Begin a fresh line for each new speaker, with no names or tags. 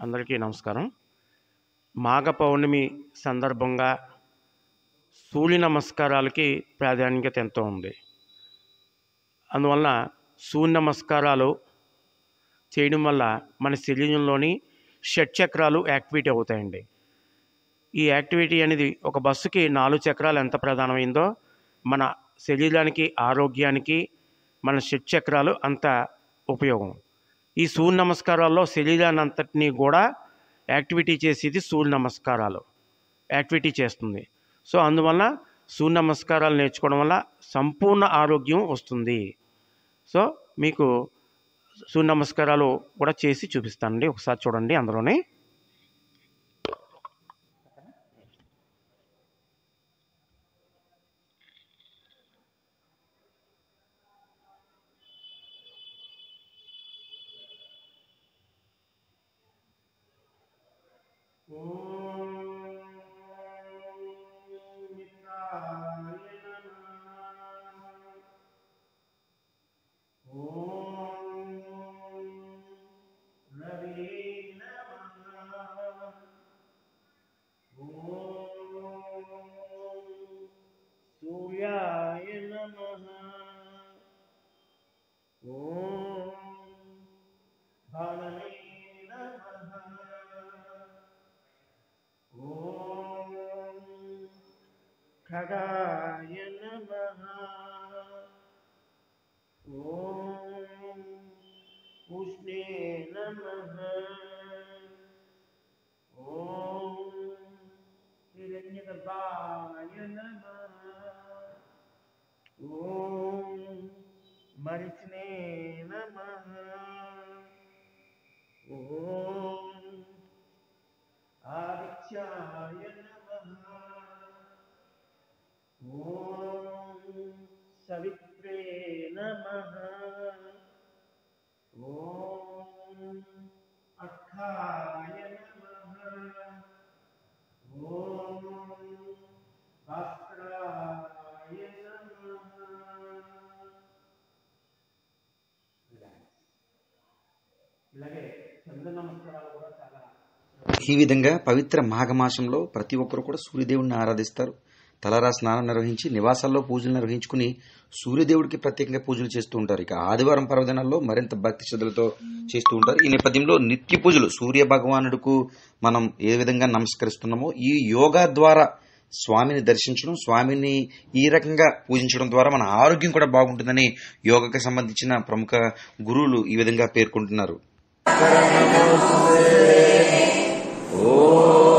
అందరికీ నమస్కారం. మాఘ పౌర్ణమి సందర్భంగా సూర్య నమస్కారాలకి ప్రాధాన్యత ఎంతో ఉంది. అందువలన సూర్య నమస్కారాలు చేయడం వల్ల మన శరీరంలోని షట్చక్రాలు యాక్టివేట్ అవుతాయండి. ఈ యాక్టివిటీ అనేది ఒక బస్సుకి నాలుగు చక్రాలు ఎంత ప్రధానమైందో మన శరీరానికి ఆరోగ్యానికి మన షట్చక్రాలు అంత ఉపయోగం. ఈ సూర్య నమస్కారాల్లో శరీరాన్ని అంతటినీ కూడా యాక్టివిటీ చేసేది సూర్య నమస్కారాలు. యాక్టివిటీ చేస్తుంది. సో అందువల్ల సూర్య నమస్కారాలు నేర్చుకోవడం వల్ల సంపూర్ణ ఆరోగ్యం వస్తుంది. సో మీకు సూర్య నమస్కారాలు కూడా చేసి చూపిస్తానండి. ఒకసారి చూడండి అందులోనే. Oh. खगाय नमः। ॐ उष्णे नमः। ॐ हिरण्यगर्भाय नमः। ॐ मरिचने नमः। ఓం సవిత్రే నమ ఓం అర్థాయ నమః ఇలాగే చంద్ర నమస్కారాలు కూడా చాలా
ఈ విధంగా పవిత్ర మాఘమాసంలో ప్రతి ఒక్కరు కూడా సూర్యదేవుణ్ణి ఆరాధిస్తారు. తలరా స్నానం నిర్వహించి నివాసాల్లో పూజలు నిర్వహించుకుని సూర్యదేవుడికి ప్రత్యేకంగా పూజలు చేస్తూ ఉంటారు. ఇక ఆదివారం పర్వదినాల్లో మరింత భక్తి శ్రద్ధలతో చేస్తూ ఉంటారు. ఈ నేపథ్యంలో నిత్య పూజలు సూర్య భగవానుడుకు మనం ఏ విధంగా నమస్కరిస్తున్నామో ఈ యోగా ద్వారా స్వామిని దర్శించడం స్వామిని ఈ రకంగా పూజించడం ద్వారా మన ఆరోగ్యం కూడా బాగుంటుందని యోగకు సంబంధించిన ప్రముఖ గురువులు ఈ విధంగా పేర్కొంటున్నారు. ఓ